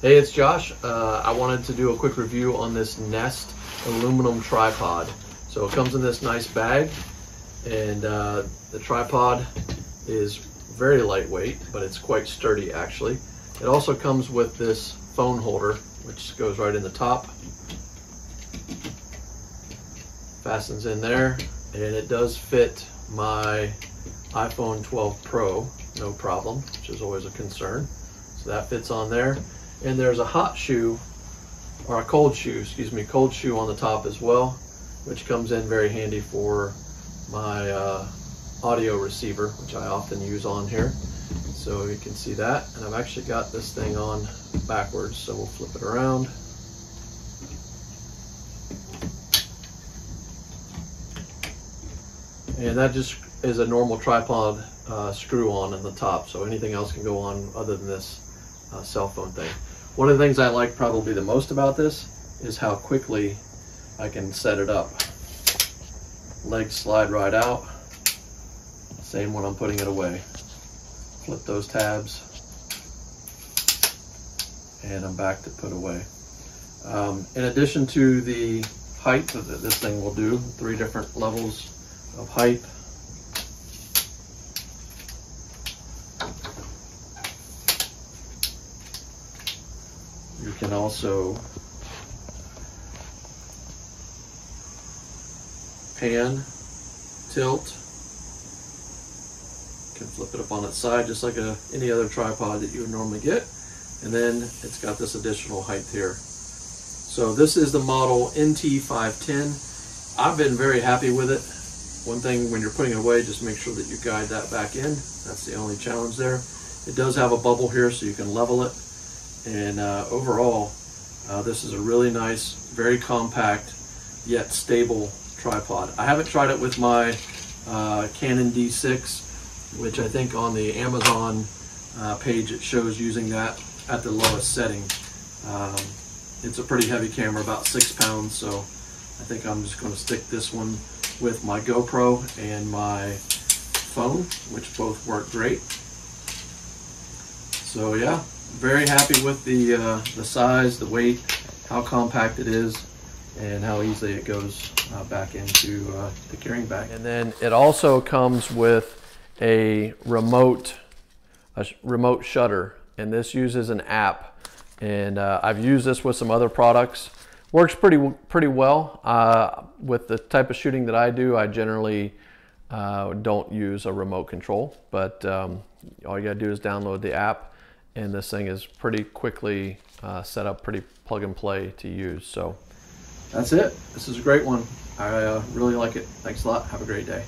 Hey, it's Josh. Uh, I wanted to do a quick review on this Nest aluminum tripod. So it comes in this nice bag and uh, the tripod is very lightweight, but it's quite sturdy actually. It also comes with this phone holder, which goes right in the top. Fastens in there and it does fit my iPhone 12 Pro, no problem, which is always a concern. So that fits on there. And there's a hot shoe, or a cold shoe, excuse me, cold shoe on the top as well, which comes in very handy for my uh, audio receiver, which I often use on here. So you can see that. And I've actually got this thing on backwards, so we'll flip it around. And that just is a normal tripod uh, screw on in the top, so anything else can go on other than this uh, cell phone thing. One of the things I like probably the most about this is how quickly I can set it up. Legs slide right out. Same when I'm putting it away. Flip those tabs and I'm back to put away. Um, in addition to the height that this thing will do, three different levels of height. You can also pan, tilt, can flip it up on its side just like a, any other tripod that you would normally get. And then it's got this additional height here. So this is the model NT510. I've been very happy with it. One thing when you're putting it away, just make sure that you guide that back in. That's the only challenge there. It does have a bubble here so you can level it. And uh, overall, uh, this is a really nice, very compact, yet stable tripod. I haven't tried it with my uh, Canon D6, which I think on the Amazon uh, page it shows using that at the lowest setting. Um, it's a pretty heavy camera, about six pounds, so I think I'm just going to stick this one with my GoPro and my phone, which both work great. So yeah, very happy with the, uh, the size, the weight, how compact it is, and how easily it goes uh, back into uh, the carrying bag. And then it also comes with a remote, a remote shutter, and this uses an app. And uh, I've used this with some other products works pretty pretty well. Uh, with the type of shooting that I do, I generally uh, don't use a remote control, but um, all you gotta do is download the app and this thing is pretty quickly uh, set up, pretty plug and play to use. So that's it. This is a great one. I uh, really like it. Thanks a lot. Have a great day.